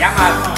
dạ mời.